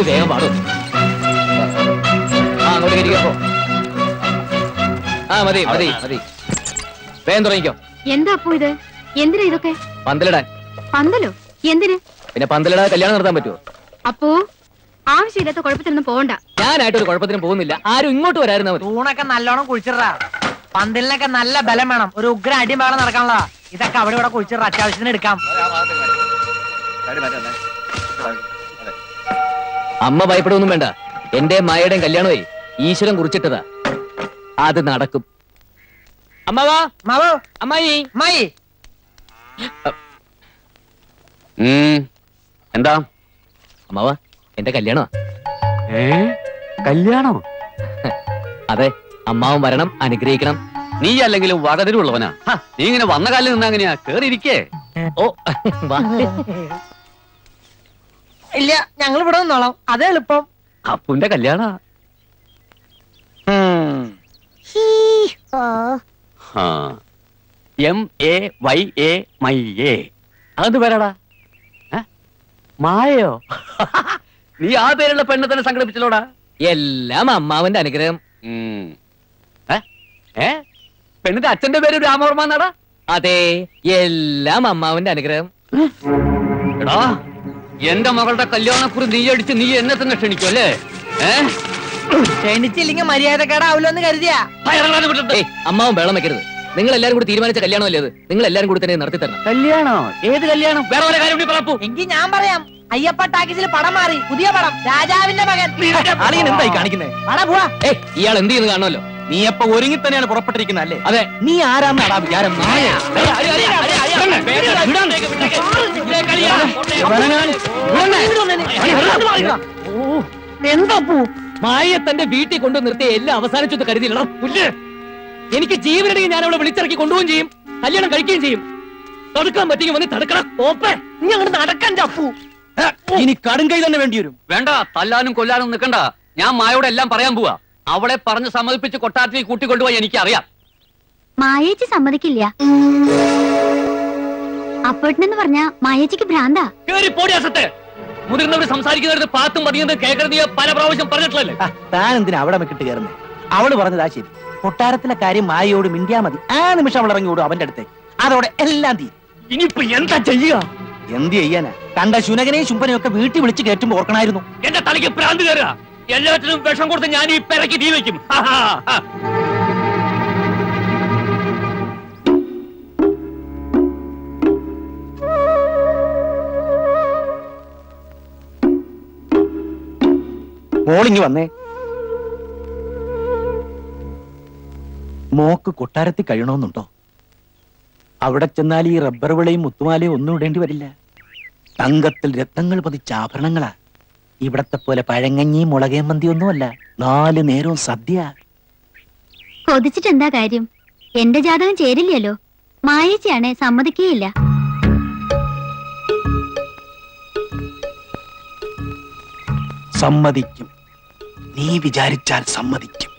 ഒന്ന് വേഗം പാടും. ആ അങ്ങോട്ട് കയറ്റിക്കോ ആ മതി മതി മതി. വേഗം തുടങ്ങിക്കോ. എന്താ അപ്പോ ഇത്? എന്തിനാ ഇതൊക്കെ? പന്തലിടാൻ. പന്തലോ? എന്തിന്? പിന്നെ പന്തലിടാതെ കല്യാണം നടത്താൻ പറ്റുമോ അപ്പോ ആവശ്യമില്ലാത്ത കുഴപ്പത്തിനൊന്നും പോകണ്ട ഞാനായിട്ടൊരു കുഴപ്പത്തിനും പോകുന്നില്ല. ആരും ഇങ്ങോട്ട് വരായിരുന്നു തൂണൊക്കെ നല്ലോണം കുഴിച്ചിടാ പന്തലിനൊക്കെ നല്ല ബലം വേണം. ഒരു ഉഗ്ര അടി വേണം നടക്കാനുള്ള. ഇതൊക്കെ അവിടെ ഇവിടെ കുഴിച്ചിട അത്യാവശ്യത്തിന് എടുക്കാം. അമ്മ ഭയപ്പെടുകയൊന്നും വേണ്ട. എന്റെ മായയുടെയും കല്യാണമേ ഈശ്വരൻ കുറിച്ചിട്ടതാ. അത് നടക്കും. അമ്മവാ. മാവോ. അമ്മായി. മായി എന്താ? അമ്മാവാ എന്റെ കല്യാണമാ. ഏ? കല്യാണോ? അതെ അമ്മാവൻ വരണം അനുഗ്രഹിക്കണം. നീ അല്ലെങ്കിലും വടതിരുള്ളവനാ നീ ഇങ്ങനെ വന്ന കാലിൽ നിന്നാ എങ്ങനെയാ കേറിയിരിക്കേ. ഓ വാ. ഇല്ല ഞങ്ങൾ ഇവിടെ നിന്നോളാം. അതേ എളുപ്പം. അപ്പുന്റെ കല്യാണ. എം എ വൈ എ മൈ എ. അത് പേരാടാ? ഏ? മായയോ? നീ ആ പേരുള്ള പെണ്ണെ തന്നെ സംഘടിപ്പിച്ചല്ലോടാ? എല്ലാം അമ്മാവന്റെ അനുഗ്രഹം? ഏ? പെണ്ണിന്റെ അച്ഛന്റെ പേര് രാമവർമ്മ എന്നാടാ? അതെ എല്ലാം അമ്മാവന്റെ അനുഗ്രഹം. എടാ എന്റെ മകളുടെ കല്യാണക്കുറി നീ അടിച്ച് നീ എന്നെ തന്നെ ക്ഷണിക്കും അല്ലേ? ഏ? ക്ഷണിച്ചില്ലെങ്കിൽ മര്യാദക്കേടാവില്ലോ എന്ന് കരുതിയാ. അമ്മാവും വെള്ളം വെക്കരുത്. നിങ്ങൾ എല്ലാരും കൂടി തീരുമാനിച്ച കല്യാണമല്ലേ അത്? നിങ്ങൾ എല്ലാരും കൂടി തന്നെ നടത്തി തരണം കല്യാണോ? ഏത് കല്യാണം? വേറെ വല്ല കാര്യം ഉണ്ടെങ്കിൽ. എങ്കിൽ ഞാൻ പറയാം. അയ്യപ്പ ടാക്കീസിൽ പടം മാറി. പുതിയ പടം. രാജാവിന്റെ മകൻ. എന്തായി കാണിക്കുന്നത് പടം പോവാ. ഏയ് ഇയാൾ എന്ത് ചെയ്യുന്നു കാണുമല്ലോ? നീ അപ്പൊ ഒരുങ്ങി തന്നെയാണ് പുറപ്പെട്ടിരിക്കുന്നത് അല്ലേ? അതെ. നീ ആരാന്നാടാ വിചാരം? നായ എന്താ പൂ മായ തന്റെ വീട്ടിൽ കൊണ്ടു നിർത്തി എല്ലാം അവസാനിച്ചു കരുതിയില്ല പുല്ല് എനിക്ക് ജീവനടി ഞാൻ അവളെ വിളിച്ചിറക്കി കൊണ്ടുപോകും ചെയ്യും കല്യാണം കഴിക്കുകയും ചെയ്യും തടുക്കാൻ പറ്റിയെങ്കിൽ വന്ന് തടുക്കണം ഓപ്പേ നീ അങ്ങോട്ട് നടക്കാൻ ചപ്പു ഇനി കടുങ്കൈ തന്നെ വേണ്ടി വരും വേണ്ട തല്ലാനും കൊല്ലാനും നിൽക്കണ്ട ഞാൻ മായോടെ എല്ലാം പറയാൻ പോവാ അവളെ പറഞ്ഞ് സമ്മതിപ്പിച്ച് കൊട്ടാരത്തിൽ കൂട്ടിക്കൊണ്ടുപോയി എനിക്കറിയാം മായേച്ചി സമ്മതിക്കില്ല അപ്പോട്ടിനെന്ന് പറഞ്ഞ മായച്ചിക്ക് ഭ്രാന്താ. കേറി പോടിയാസത്തെ മുതിർന്നവർ സംസാരിക്കുന്നവരുടെ പാത്തും പതിയുന്നത് കേൾക്കരുത് പല പ്രാവശ്യം പറഞ്ഞിട്ടില്ലല്ലേ താൻ എന്തിനാ അവിടെ മെക്കിട്ട് കയറുന്നത് അവൾ പറഞ്ഞതാ ശരി. കൊട്ടാരത്തിലെ കാര്യം മായയോട് മിണ്ടിയാ മതി. ആ നിമിഷം അവൾ ഇറങ്ങി ഓടും അവന്റെ അടുത്തേക്ക്. അതോടെ എല്ലാം തീ ഇനിയിപ്പോ എന്താ ചെയ്യുക? എന്ത് ചെയ്യാനാ? കണ്ട ശുനകനെയും ശുംഭനെയും ഒക്കെ വീട്ടിൽ വിളിച്ച് കയറ്റുമ്പോ ഓർക്കണായിരുന്നു. എന്റെ തലയ്ക്ക് പ്രാന്ത് കയറുക. എല്ലാത്തിനും വിഷം കൊടുത്ത് ഞാൻ ഈ പെരക്ക് തീ വെക്കും. മോളിങ്ങി വന്നേ. മോക്ക് കൊട്ടാരത്തിൽ കഴിയണമെന്നുണ്ടോ? അവിടെ ചെന്നാൽ ഈ റബ്ബർ വിളയും മുത്തുമാലയും ഒന്നും ഇടേണ്ടി വരില്ല. തങ്കത്തിൽ രക്തങ്ങൾ പതിച്ച ആഭരണങ്ങളാ. ഇവിടത്തെ പോലെ പഴങ്ങഞ്ഞി മുളകേ മന്തി ഒന്നുമല്ല. നാല് നേരവും സദ്യ കൊതിച്ചിട്ടെന്താ കാര്യം? എന്റെ ജാതകം ചേരില്ലല്ലോ. മായേച്ചിയാണ് സമ്മതിക്കുകയില്ല സമ്മതിക്കും. നീ വിചാരിച്ചാൽ സമ്മതിക്കും.